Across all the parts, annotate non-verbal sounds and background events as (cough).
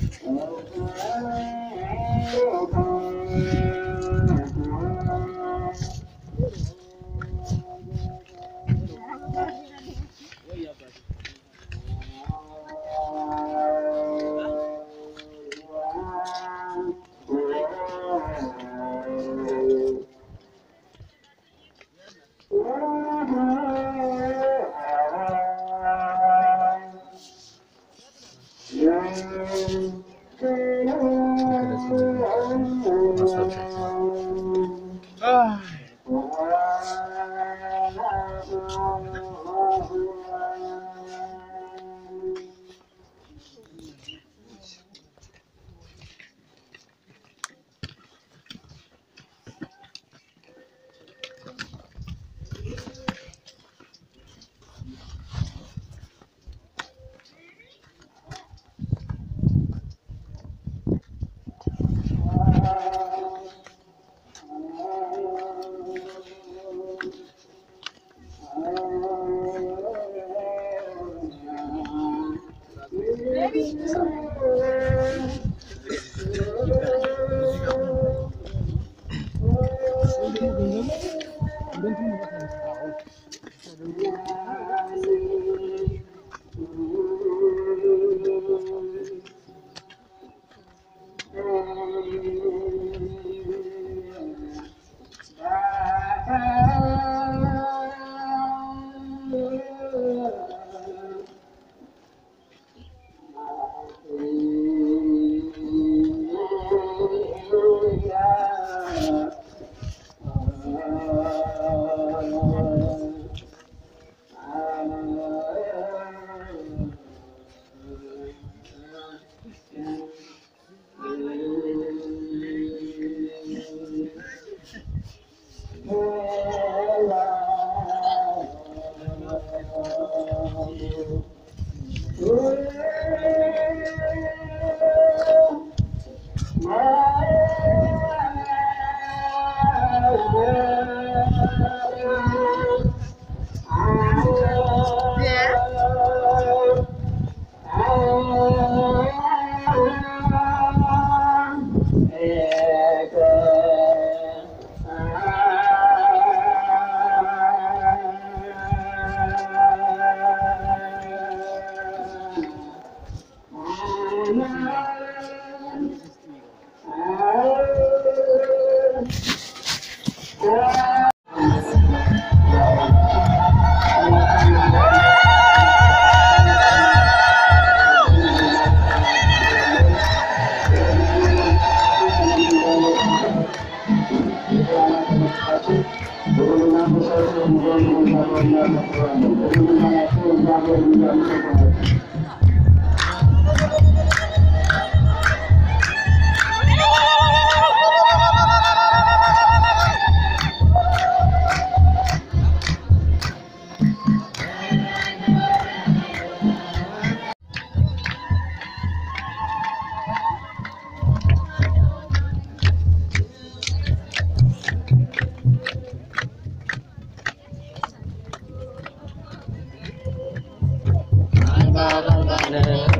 Thank (laughs) (laughs) you. はい Thank you. Krishna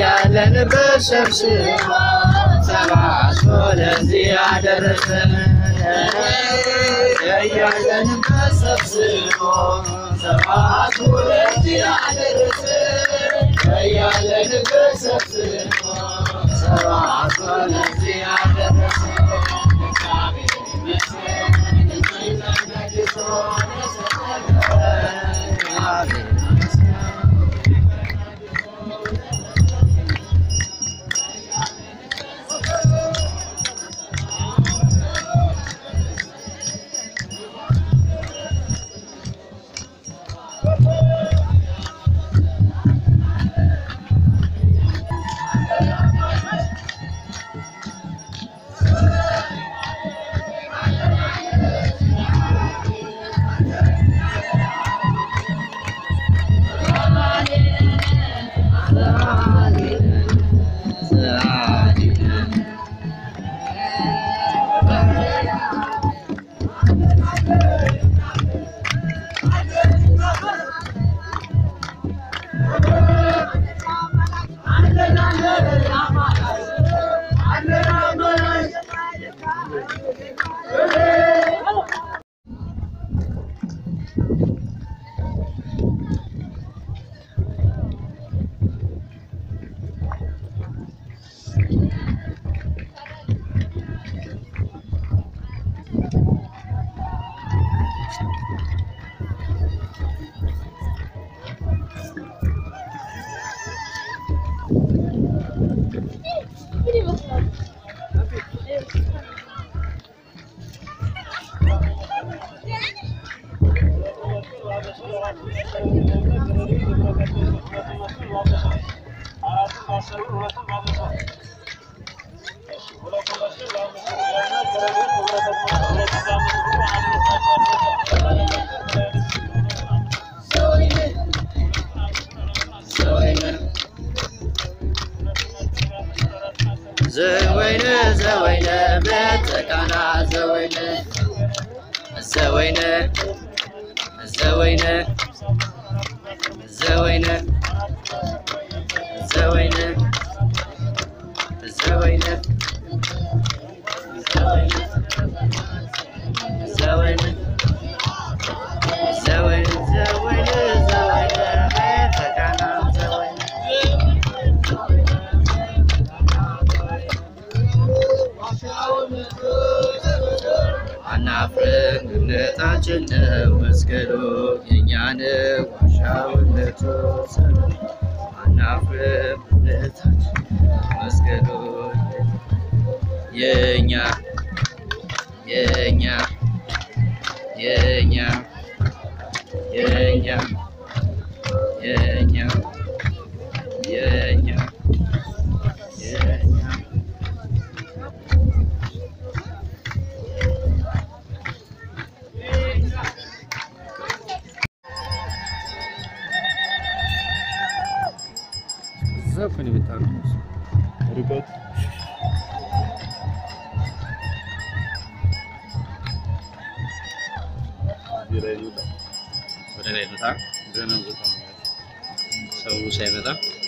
ያለንበት ሰብስቦ ሰባስቦ ለዚህ ያደረሰን ያለንበት ሰብስቦ ሰባስቦ ለዚህ ያደረሰን ያለንበት ሰብስቦ ሰባስቦ ለዚህ ያደረሰን 本当に。ዘወይነ ዘወይነ በተቃና ዘወይነ ዘወይነ ዘወይነ ዘወይነ ዘወይነ አናፍርም። እምነታችን ነው መስቀሉ የእኛ ነው። ዋሻውነቱ አናፍርም። እምነታችን መስቀሉ የእኛ የእኛ የእኛ የእኛ за фундаментарност. Ребят. Direi luta. Direi luta. Direi luta. Segur ser, veritat?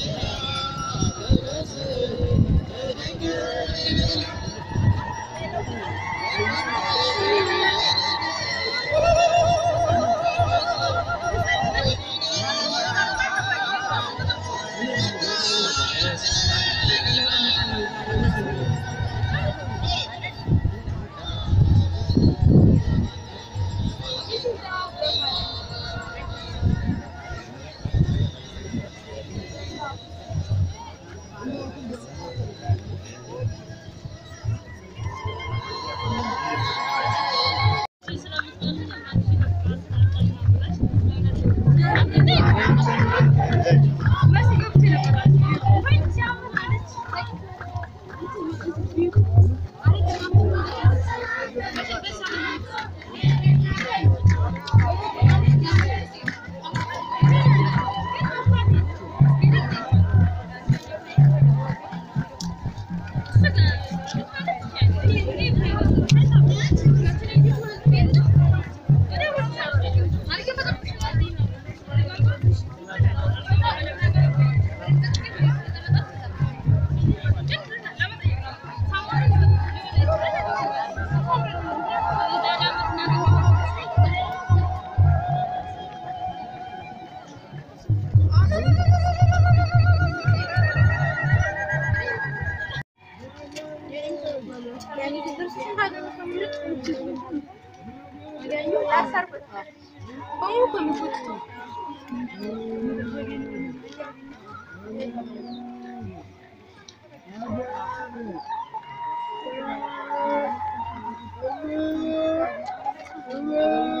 Thank you.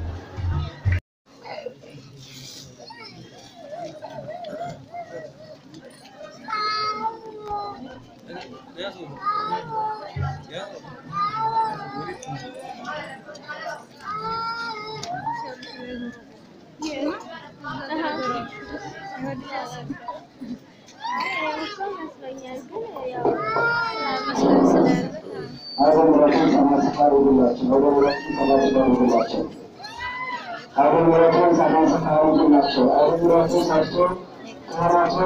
ወረቱን ሰማስፋ ያውሉላቸው። አውደምረቱን ሰማስፋ ያውሉላቸው። አውደምረቱን ሰማስፋ ያውሉላቸው። አውደምረቱን ሰርቶ ከራሱ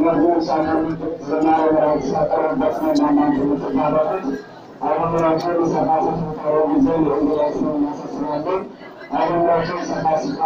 መዝሙር ሳቀርብ ዝማሬ ሳቀርብበት ነው እናንተ የምትባረኩት። አውደምረቱን ሰማስፋ ያውሉ ዘንድ እንግዳችንን እናሰስባለን። አውደምረቱን ሰማስፋ